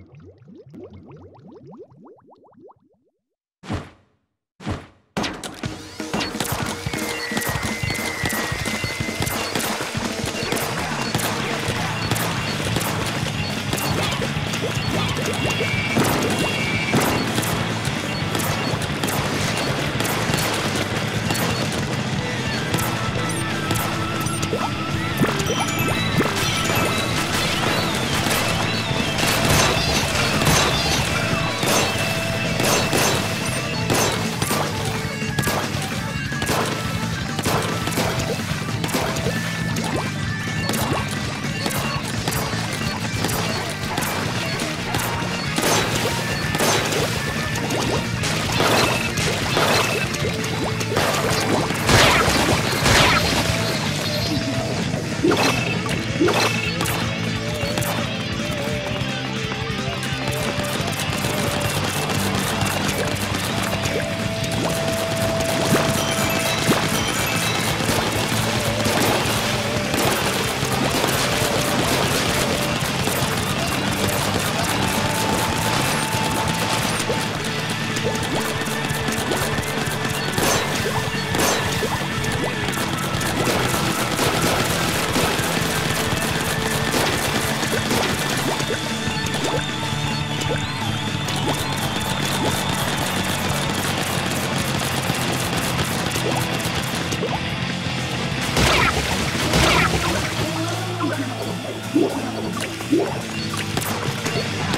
ん? Yeah.